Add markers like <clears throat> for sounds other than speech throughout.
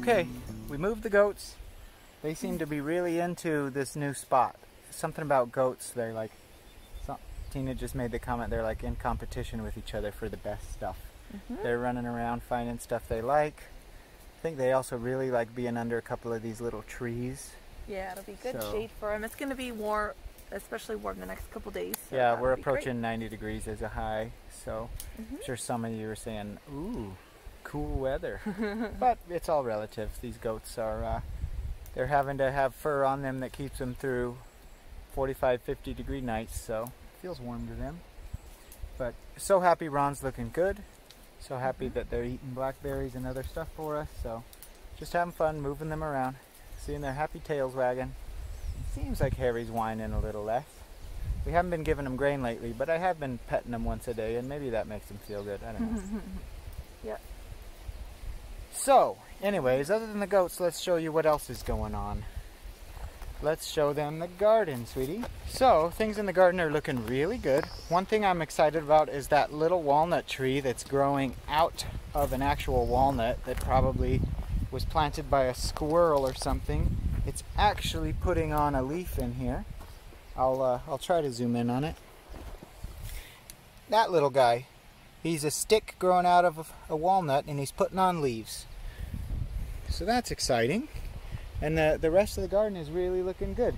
Okay, we moved the goats. They seem to be really into this new spot. Something about goats, they're like, some, Tina just made the comment, they're like in competition with each other for the best stuff. Mhm. They're running around finding stuff they like. I think they also really like being under a couple of these little trees. Yeah, it'll be good So- shade for them. It's going to be warm, especially warm the next couple days. so yeah, we're be great. approaching 90 degrees as a high, so Mhm. I'm sure some of you are saying, ooh, cool weather. <laughs> but it's all relative. These goats are, uh, they're having to have fur on them that keeps them through 45, 50 degree nights, so it feels warm to them. But so happy Ron's looking good. So happy Mhm. that they're eating blackberries and other stuff for us. So just having fun moving them around, seeing their happy tails wagging. Seems like Harry's whining a little less. We haven't been giving him grain lately, but I have been petting him once a day, and maybe that makes him feel good. I don't know. <laughs> yeah. So, anyways, other than the goats, let's show you what else is going on. Let's show them the garden, sweetie. So, things in the garden are looking really good. One thing I'm excited about is that little walnut tree that's growing out of an actual walnut that probably was planted by a squirrel or something. It's actually putting on a leaf in here. I'll uh, I'll try to zoom in on it. That little guy, he's a stick growing out of a walnut and he's putting on leaves. So that's exciting. And the, the rest of the garden is really looking good.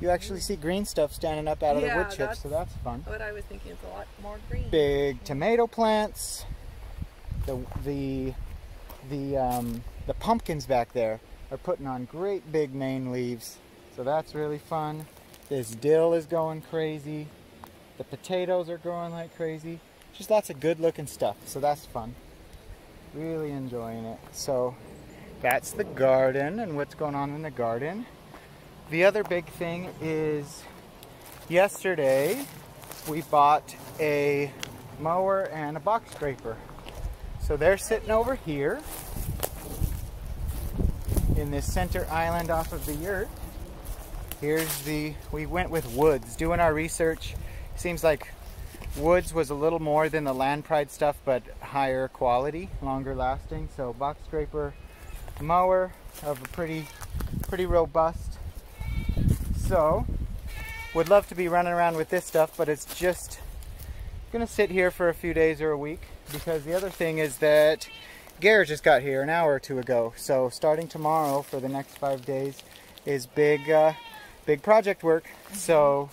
You actually see green stuff standing up out of Yeah, the wood chips, that's- so that's fun. What I was thinking is a lot more green. Big tomato plants. The the the um, the pumpkins back there are putting on great big main leaves, so that's really fun. This dill is going crazy. The potatoes are growing like crazy. Just lots of good looking stuff, so that's fun. Really enjoying it. So that's the garden and what's going on in the garden. The other big thing is yesterday we bought a mower and a box scraper. So they're sitting over here in this center island off of the yurt. Here's the, we went with woods. Doing our research, seems like woods was a little more than the land pride stuff, but higher quality, longer lasting. So box scraper mower of a pretty, pretty robust. So, would love to be running around with this stuff, but it's just gonna sit here for a few days or a week because the other thing is that Garrett just got here an hour or two ago. So starting tomorrow for the next five days is big, uh, big project work. So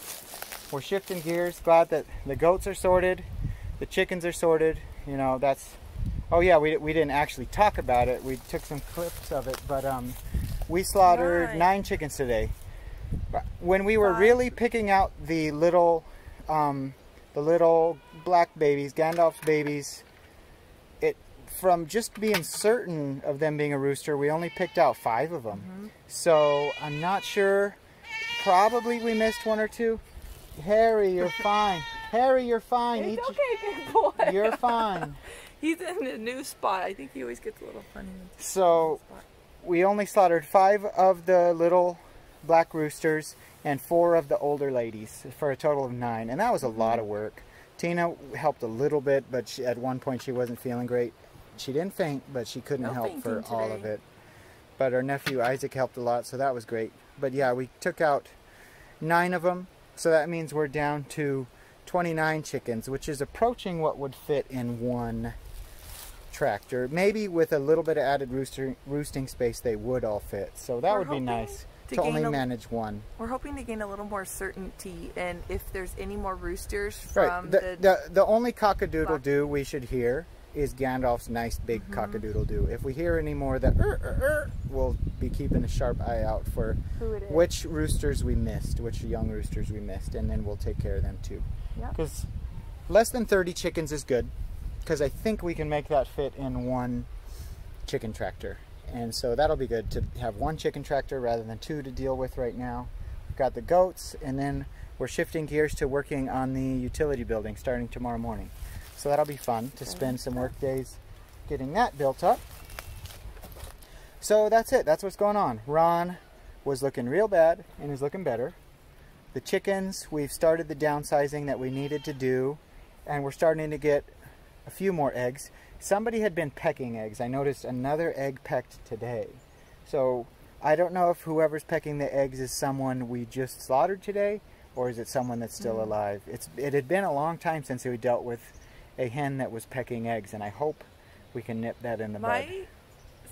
we're shifting gears. Glad that the goats are sorted, the chickens are sorted. You know that's. Oh yeah, we we didn't actually talk about it. We took some clips of it, but um, we slaughtered Right. nine chickens today. When we were Wow. really picking out the little, um, the little black babies, Gandalf's babies, it from just being certain of them being a rooster, we only picked out five of them. Mhm. So I'm not sure. Probably we missed one or two. Harry, you're fine. Harry, you're fine. It's Eat- okay, big boy. You're fine. <laughs> He's in a new spot. I think he always gets a little funny. So we only slaughtered five of the little black roosters and four of the older ladies for a total of nine. And that was a mm-hmm. lot of work. Tina helped a little bit, but she, at one point she wasn't feeling great. She didn't faint, but she couldn't No help for fainting all of today. it. But our nephew Isaac helped a lot, so that was great. But yeah, we took out nine of them, so that means we're down to 29 chickens, which is approaching what would fit in one tractor. Maybe with a little bit of added rooster, roosting space, they would all fit. So that We're would be nice to to, only a- manage one. We're hoping to gain a little more certainty, and if there's any more roosters Right. from The, the, the, the only cockadoodle do we should hear is Gandalf's nice big Mhm. cockadoodle do. If we hear any more of that, "Er, er, er," we'll be keeping a sharp eye out for who it is. which roosters we missed, which young roosters we missed, and then we'll take care of them too. Yep. Because less than 30 chickens is good, because I think we can make that fit in one chicken tractor. And so that'll be good to have one chicken tractor rather than two to deal with right now. We've got the goats, and then we're shifting gears to working on the utility building starting tomorrow morning. So that'll be fun to spend some work days getting that built up. So that's it. That's what's going on. Ron was looking real bad and is looking better. The chickens, we've started the downsizing that we needed to do, and we're starting to get a few more eggs. Somebody had been pecking eggs. I noticed another egg pecked today. So I don't know if whoever's pecking the eggs is someone we just slaughtered today, or is it someone that's still Mm. alive? It's it had been a long time since we dealt with a hen that was pecking eggs, and I hope we can nip that in the bud. My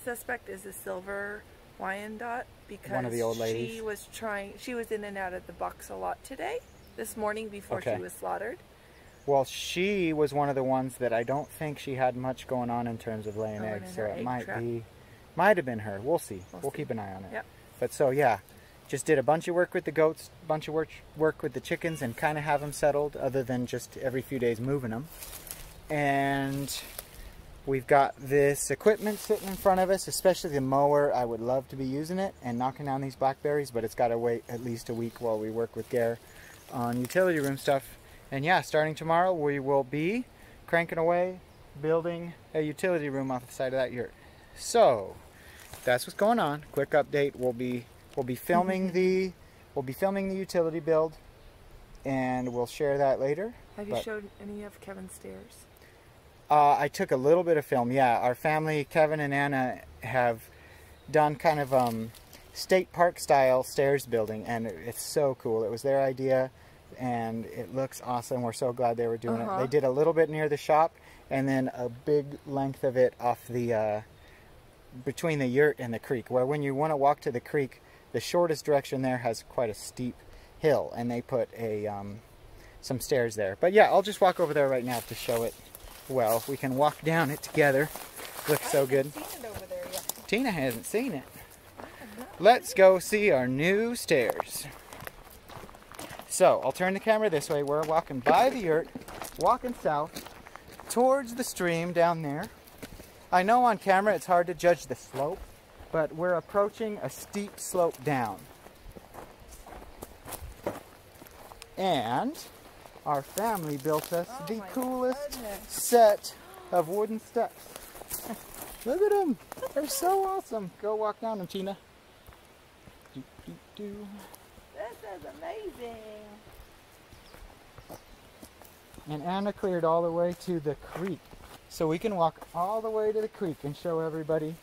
suspect is a silver Wyandotte because One of the old she was trying. She was in and out of the box a lot today, this morning before Okay. she was slaughtered. Well, she was one of the ones that I don't think she had much going on in terms of laying Going eggs, so it egg might trap. be, might have been her. We'll see. We'll, We'll see. keep an eye on it. Yep. But so yeah, just did a bunch of work with the goats, bunch of work work with the chickens, and kind of have them settled, other than just every few days moving them. And we've got this equipment sitting in front of us, especially the mower. I would love to be using it and knocking down these blackberries, but it's got to wait at least a week while we work with Gare on utility room stuff. And yeah, starting tomorrow, we will be cranking away, building a utility room off the side of that yurt. So that's what's going on. Quick update. We'll be we'll be filming mm-hmm. the we'll be filming the utility build, and we'll share that later. Have you But- showed any of Kevin's stairs? Uh, I took a little bit of film. Yeah, our family, Kevin and Anna, have done kind of um, state park style stairs building, and it's so cool. It was their idea, and it looks awesome. We're so glad they were doing Uh-huh. it. They did a little bit near the shop, and then a big length of it off the uh, between the yurt and the creek. Where when you want to walk to the creek, the shortest direction there has quite a steep hill, and they put a um, some stairs there. But yeah, I'll just walk over there right now to show it. Well, we can walk down it together. Looks so good. Seen it over there yet. Tina hasn't seen it. Let's go see our new stairs. So, I'll turn the camera this way. We're walking by the yurt, walking south towards the stream down there. I know on camera it's hard to judge the slope, but we're approaching a steep slope down. And our family built us Oh the coolest goodness. set of wooden steps. <laughs> Look at them. They're so awesome. Go walk down them, Tina. Do, do, do. This is amazing. And Anna cleared all the way to the creek. So we can walk all the way to the creek and show everybody.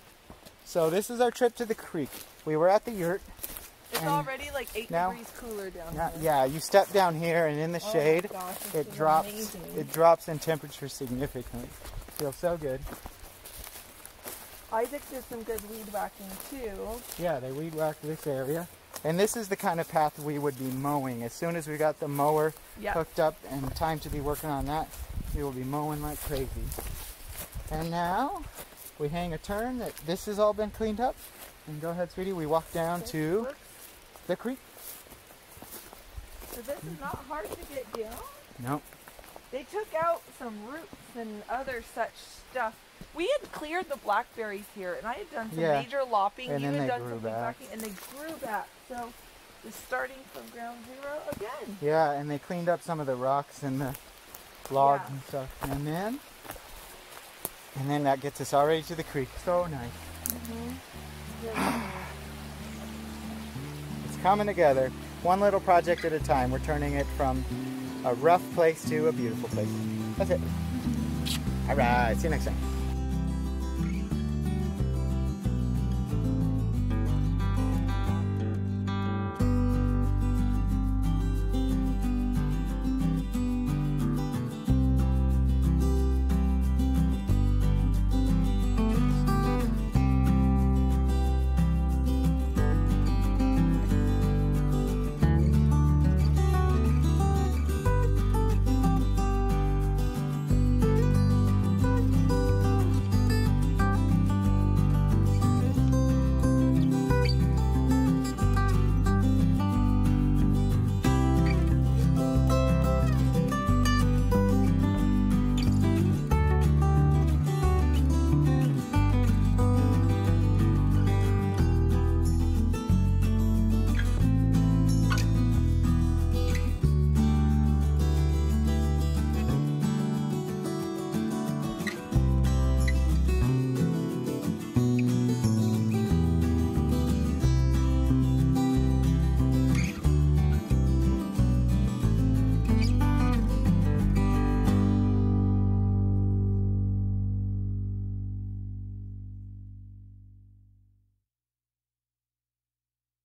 So this is our trip to the creek. We were at the yurt. It's And already like eight now- degrees cooler down Yeah, here. yeah, you step down here and in the Oh shade, gosh, it drops amazing. it drops in temperature significantly. Feels so good. Isaac did some good weed whacking too. Yeah, they weed whacked this area. And this is the kind of path we would be mowing. As soon as we got the mower Yeah. hooked up and time to be working on that, we will be mowing like crazy. And now we hang a turn that this has all been cleaned up. And go ahead, sweetie, we walk down to the creek. So this is not hard to get down. Nope. They took out some roots and other such stuff. We had cleared the blackberries here, and I had done some Yeah. major lopping. And you had they done grew some weed back. whacking, and they grew back. So we're starting from ground zero again. Yeah, and they cleaned up some of the rocks and the logs Yeah. and stuff. And then and then that gets us already to the creek. So nice. It's mm-hmm. <clears throat> coming together, one little project at a time. We're turning it from a rough place to a beautiful place. That's it. All right, see you next time.